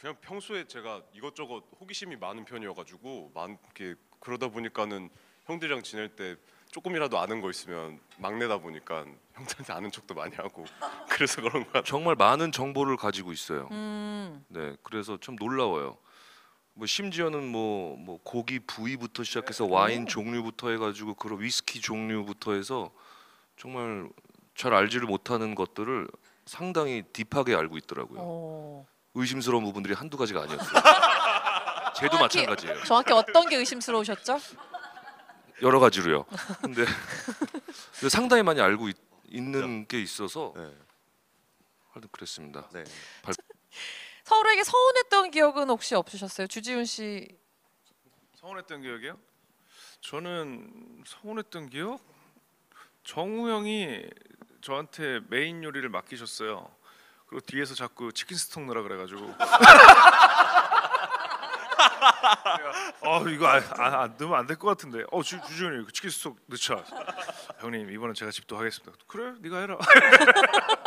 그냥 평소에 제가 이것저것 호기심이 많은 편이어가지고 많게 그러다 보니까는 형들이랑 지낼 때 조금이라도 아는 거 있으면 막내다 보니까 형들한테 아는 척도 많이 하고 그래서 그런 것 같아요. 정말 많은 정보를 가지고 있어요. 음. 네, 그래서 참 놀라워요. 뭐 심지어는 뭐, 뭐 고기 부위부터 시작해서 와인 종류부터 해가지고 그런 위스키 종류부터 해서 정말 잘 알지를 못하는 것들을 상당히 딥하게 알고 있더라고요. 어. 의심스러운 부분들이 한두 가지가 아니었어요. 쟤도 정확히- 마찬가지예요. 정확히 어떤 게 의심스러우셨죠? 여러 가지로요. 근데, 근데 상당히 많이 알고 있, 있는 게 있어서 네. 하여튼 그랬습니다. 네. 서로에게 서운했던 기억은 혹시 없으셨어요? 주지훈 씨. 서운했던 기억이요? 저는 서운했던 기억? 정우 형이 저한테 메인 요리를 맡기셨어요. 그리고 뒤에서 자꾸 치킨 스톡 넣으라 그래가지고. 어 이거 안, 안, 안 넣으면 안 될 것 같은데. 어 주, 그 치킨 스톡 넣자. 형님 이번엔 제가 집도 하겠습니다. 그래 네가 해라.